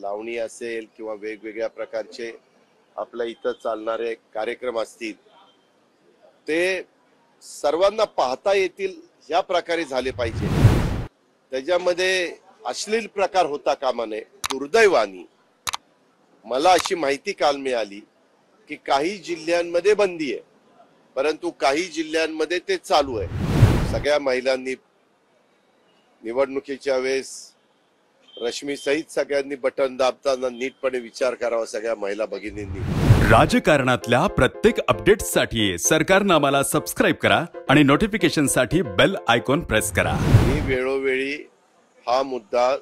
लावणी असेल किंवा वेगवेगळ्या प्रकारचे आपल्या इथं चालणारे कार्यक्रम असतील ते सर्वांना पाहता येतील ह्या प्रकारे झाले पाहिजे. त्याच्यामध्ये अश्लील प्रकार होता कामा नये दुर्दैवानी. मला अशी माहिती काल मिळाली की काही जिल्ह्यांमध्ये बंदी आहे परंतु काही जिल्ह्यांमध्ये ते चालू आहे. सगळ्या महिलांनी निवडणुकीच्या वेळेस रश्मी सहित सगळ्यांनी बटन दाबताना नीटपणे विचार करावा सगळ्या महिला भगिनींनी. राजकारणातल्या प्रत्येक अपडेट्ससाठी सरकारनामाला सबस्क्राईब करा आणि नोटिफिकेशनसाठी बेल आयकॉन प्रेस करा. मी वेळोवेळी हा मुद्दा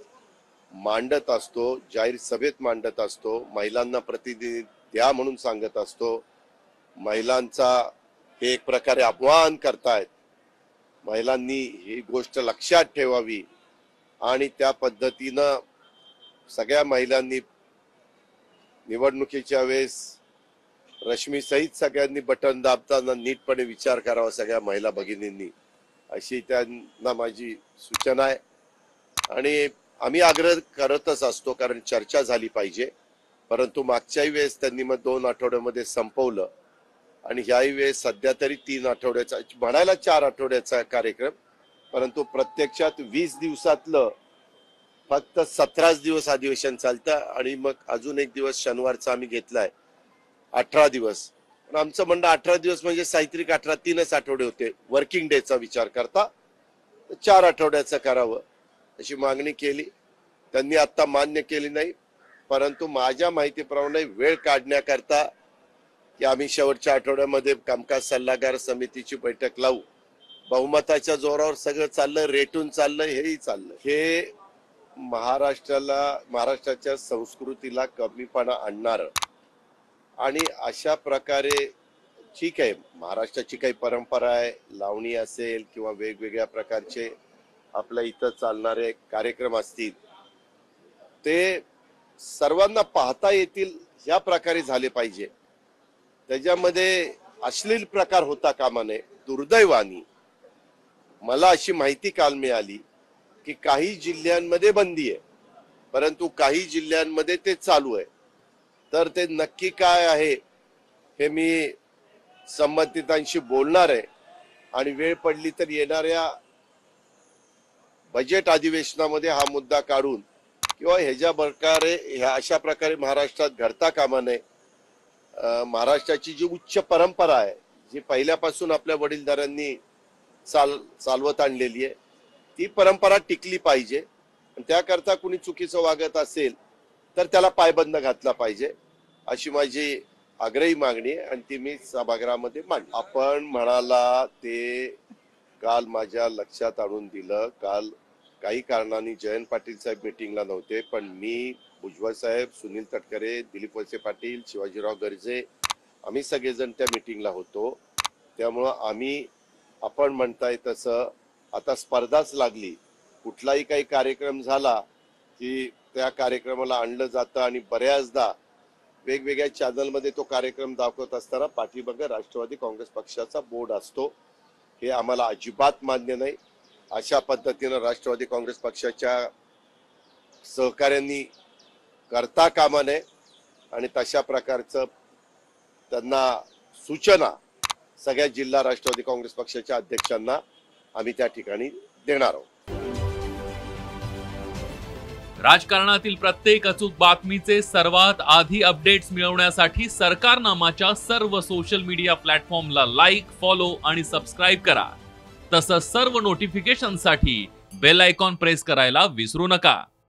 मांडत असतो जाहीर सभेत मांडत असतो महिलांना प्रतिनिधी द्या म्हणून सांगत असतो. महिलांचा हे एक प्रकारे अपमान करतायत. महिलांनी ही गोष्ट लक्षात ठेवावी. आणि त्या पद्धतीनं सगळ्या महिलांनी निवडणुकीच्या वेळेस रश्मी सहित सगळ्यांनी बटन दाबताना नीटपणे विचार करावा सगळ्या महिला भगिनींनी अशी त्यांना माझी सूचना आहे. आणि आम्ही आग्रह करतच असतो कारण चर्चा झाली पाहिजे. परंतु मागच्याही वेळेस त्यांनी मग दोन आठवड्यामध्ये संपवलं. आणि ह्याही वेळेस सध्या तरी तीन आठवड्याचा म्हणायला चार आठवड्याचा कार्यक्रम परंतु प्रत्यक्षात वीस दिवसातलं फक्त सतराच दिवस अधिवेशन चालतं आणि मग अजून एक दिवस शनिवारचा आम्ही घेतलाय. अठरा दिवस. पण आमचं म्हणणं अठरा दिवस म्हणजे साहित्रिक अठरा तीनच आठवडे होते. वर्किंग डेचा विचार करता तर चार आठवड्याचं करावं. अशी मागणी केली. त्यांनी आता मान्य केली नाही. परंतु माझ्या माहितीप्रमाणे वेळ काढण्याकरता की आम्ही शेवटच्या आठवड्यामध्ये कामकाज सल्लागार समितीची बैठक लावू. बहुमताच्या जोरावर सगळं चाललं रेटून चाललं हेही चाललं. हे महाराष्ट्राला महाराष्ट्राच्या संस्कृतीला कमीपणा आणणार. आणि अशा प्रकारे ठीक आहे महाराष्ट्राची काही परंपरा आहे लावणी असेल किंवा वेगवेगळ्या प्रकारचे आपल्या इथं चालणारे कार्यक्रम असतील ते सर्वांना पाहता येतील ह्या प्रकारे झाले पाहिजे. त्याच्यामध्ये अश्लील प्रकार होता कामा नये दुर्दैवानी. मला अशी माहिती काल मिळाली की काही जिल्ह्यांमध्ये बंदी आहे परंतु काही जिल्ह्यांमध्ये ते चालू आहे. तर ते नक्की काय आहे हे मी संबंधितांशी बोलणार आहे. आणि वेळ पडली तर येणाऱ्या बजेट अधिवेशनामध्ये हा मुद्दा काढून किंवा ह्याच्या प्रकारे ह्या अशा प्रकारे महाराष्ट्रात घडता कामा नये. महाराष्ट्राची जी उच्च परंपरा आहे जी पहिल्यापासून आपल्या वडीलधाऱ्यांनी चाल चालवत आणलेली आहे. ती परंपरा टिकली पाहिजे. आणि त्याकरता कुणी चुकीचं वागत असेल तर त्याला पायबंद घातला पाहिजे. अशी माझी आग्रही मागणी आहे आणि ती मी सभागृहामध्ये मांड आपण म्हणाला ते काल माझ्या लक्षात आणून दिलं. काल काही कारणाने जयंत पाटील साहेब मिटिंगला नव्हते पण मी भुजबळ साहेब सुनील तटकरे दिलीप वळसे पाटील शिवाजीराव गर्जे आम्ही सगळेजण त्या मिटिंगला होतो. त्यामुळं आम्ही आपण म्हणताय तसं. आता स्पर्धाच लागली. कुठलाही काही कार्यक्रम झाला की त्या कार्यक्रमाला आणलं जातं आणि बऱ्याचदा वेगवेगळ्या चॅनलमध्ये तो कार्यक्रम दाखवत असताना पाठीमागं राष्ट्रवादी काँग्रेस पक्षाचा बोर्ड असतो. हे आम्हाला अजिबात मान्य नाही. अशा पद्धतीनं राष्ट्रवादी काँग्रेस पक्षाच्या सहकाऱ्यांनी करता कामा नये आणि तशा प्रकारचं त्यांना सूचना सगळ्या जिल्हा राष्ट्रवादी काँग्रेस पक्षाच्या अध्यक्षांना आम्ही त्या ठिकाणी देणार आहोत. राजकारणातील प्रत्येक अचूक बातमीचे सर्वात आधी अपडेट्स मिळवण्यासाठी सरकारनामाच्या सर्व सोशल मीडिया प्लॅटफॉर्मला लाईक फॉलो आणि सबस्क्राईब करा. तसंच सर्व नोटिफिकेशनसाठी बेल आयकॉन प्रेस करायला विसरू नका.